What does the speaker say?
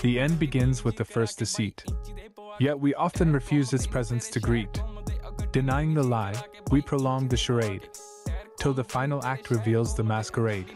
The end begins with the first deceit. Yet we often refuse its presence to greet. Denying the lie, we prolong the charade. Till the final act reveals the masquerade.